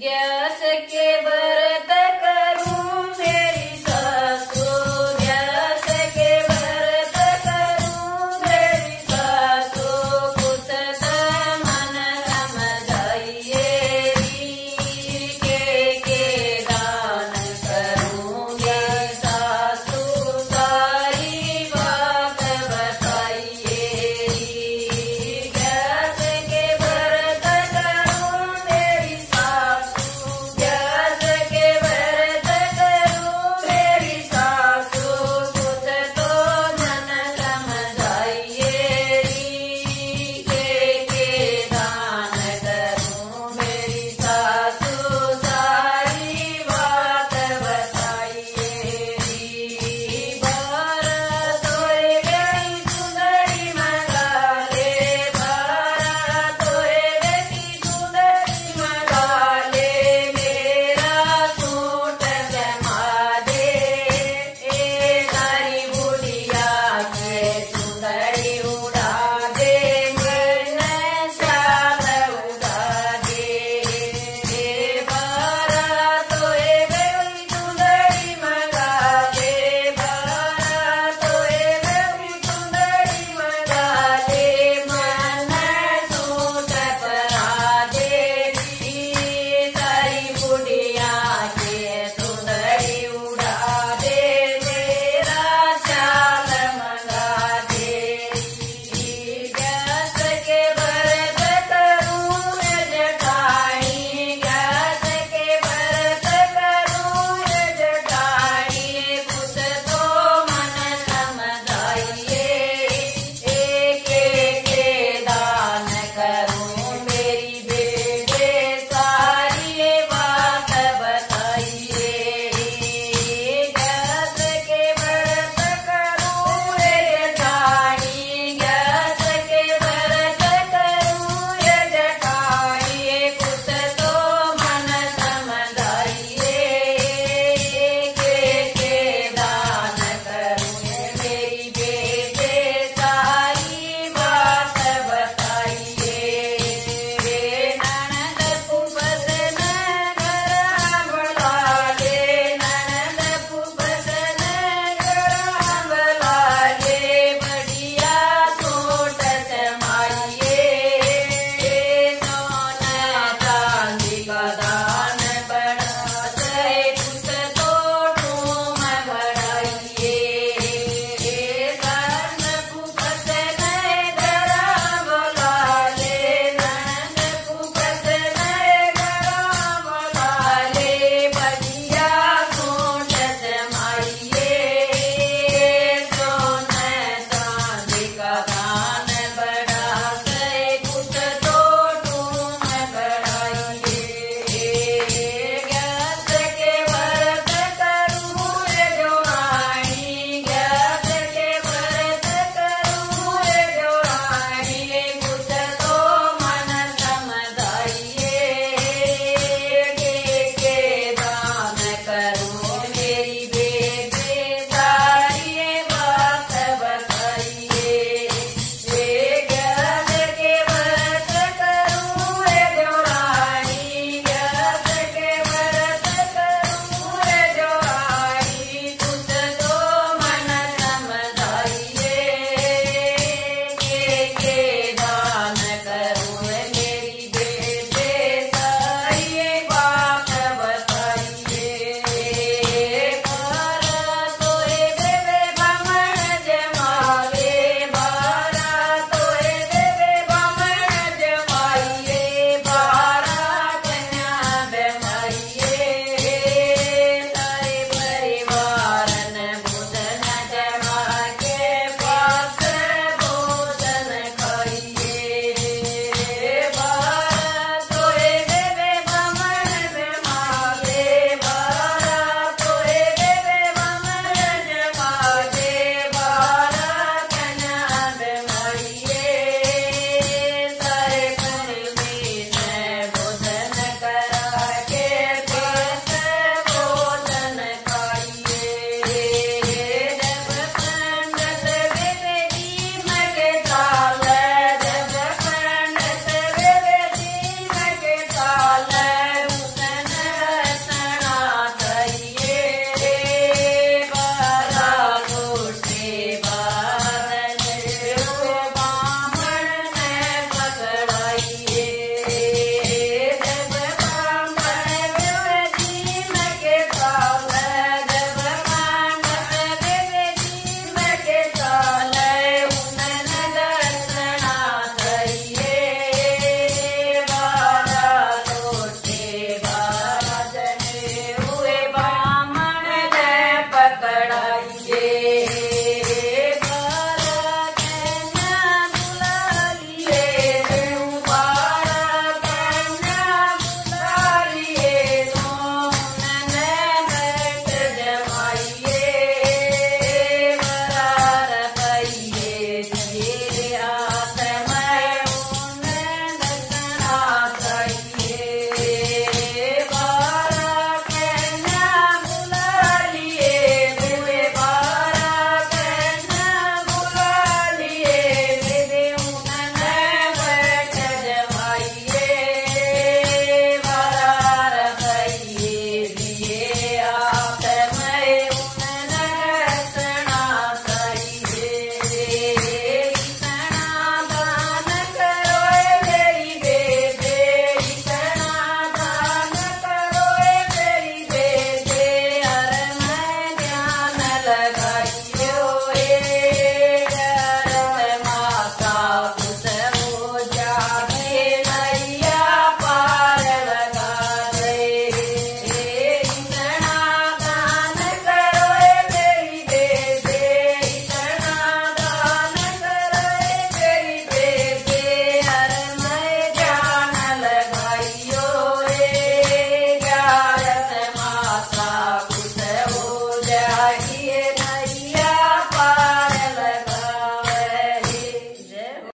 gas के बर्त